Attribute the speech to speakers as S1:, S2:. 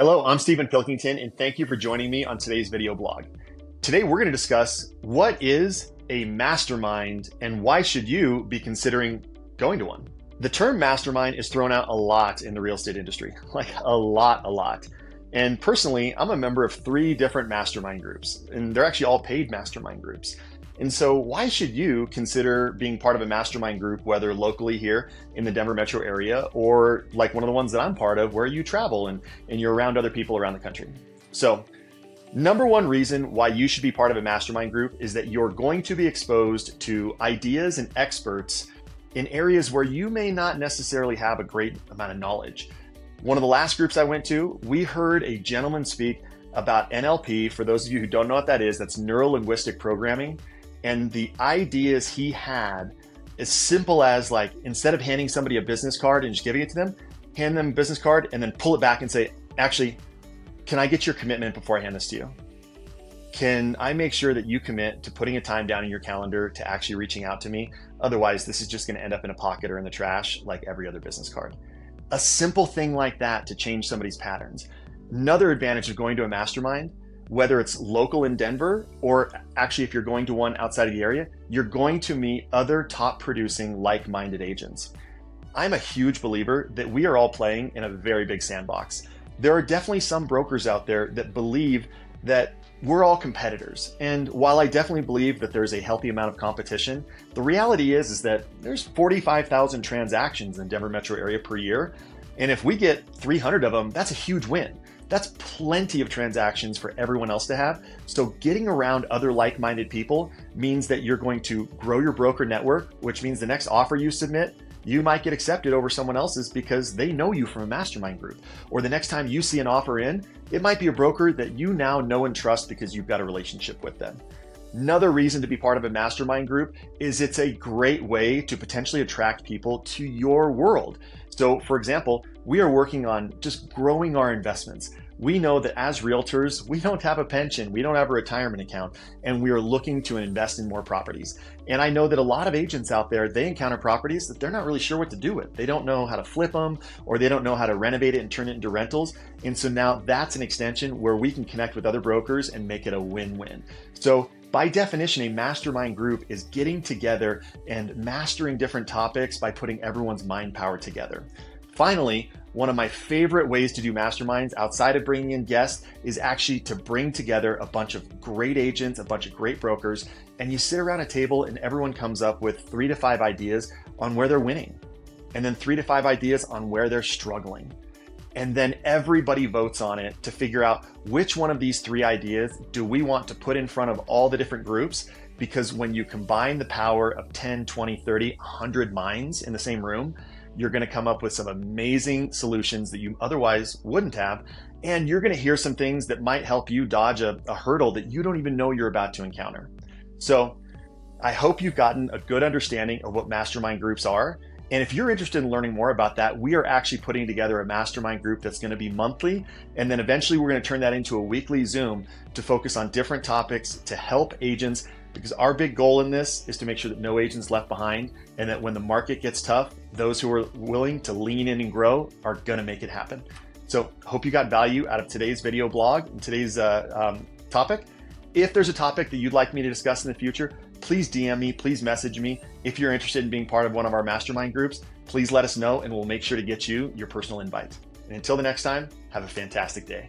S1: Hello, I'm Steven Pilkington, and thank you for joining me on today's video blog. Today, we're going to discuss what is a mastermind and why should you be considering going to one. The term mastermind is thrown out a lot in the real estate industry, like a lot, a lot. And personally, I'm a member of three different mastermind groups, and they're actually all paid mastermind groups. And so, why should you consider being part of a mastermind group, whether locally here in the Denver metro area or like one of the ones that I'm part of, where you travel and, and you're around other people around the country? So, number one reason why you should be part of a mastermind group is that you're going to be exposed to ideas and experts in areas where you may not necessarily have a great amount of knowledge. One of the last groups I went to, we heard a gentleman speak about NLP. For those of you who don't know what that is, that's neuro linguistic programming and the ideas he had as simple as like instead of handing somebody a business card and just giving it to them hand them a business card and then pull it back and say actually can i get your commitment before i hand this to you? Can i make sure that you commit to putting a time down in your calendar to actually reaching out to me? Otherwise this is just going to end up in a pocket or in the trash like every other business card. A simple thing like that to change somebody's patterns. Another advantage of going to a mastermind whether it's local in Denver or actually if you're going to one outside of the area, you're going to meet other top producing like minded agents. I'm a huge believer that we are all playing in a very big sandbox. There are definitely some brokers out there that believe that we're all competitors. And while I definitely believe that there's a healthy amount of competition, the reality is is that there's 45,000 transactions in Denver metro area per year. And if we get 300 of them, that's a huge win. That's plenty of transactions for everyone else to have. So, getting around other like minded people means that you're going to grow your broker network, which means the next offer you submit, you might get accepted over someone else's because they know you from a mastermind group. Or the next time you see an offer in, it might be a broker that you now know and trust because you've got a relationship with them. Another reason to be part of a mastermind group is it's a great way to potentially attract people to your world. So, for example, we are working on just growing our investments. We know that as realtors, we don't have a pension, we don't have a retirement account, and we are looking to invest in more properties. And I know that a lot of agents out there, they encounter properties that they're not really sure what to do with. They don't know how to flip them or they don't know how to renovate it and turn it into rentals. And so now that's an extension where we can connect with other brokers and make it a win win. So by definition, a mastermind group is getting together and mastering different topics by putting everyone's mind power together. Finally, one of my favorite ways to do masterminds outside of bringing in guests is actually to bring together a bunch of great agents, a bunch of great brokers, and you sit around a table and everyone comes up with three to five ideas on where they're winning, and then three to five ideas on where they're struggling. And then everybody votes on it to figure out which one of these three ideas do we want to put in front of all the different groups. Because when you combine the power of 10, 20, 30, 100 minds in the same room, you're going to come up with some amazing solutions that you otherwise wouldn't have. And you're going to hear some things that might help you dodge a, a hurdle that you don't even know you're about to encounter. So I hope you've gotten a good understanding of what mastermind groups are and if you're interested in learning more about that, we are actually putting together a mastermind group that's going to be monthly. And then eventually we're going to turn that into a weekly Zoom to focus on different topics to help agents. Because our big goal in this is to make sure that no agents left behind and that when the market gets tough, those who are willing to lean in and grow are going to make it happen. So, hope you got value out of today's video blog and today's uh, um, topic. If there's a topic that you'd like me to discuss in the future, please DM me, please message me. If you're interested in being part of one of our mastermind groups, please let us know and we'll make sure to get you your personal invite. And until the next time, have a fantastic day.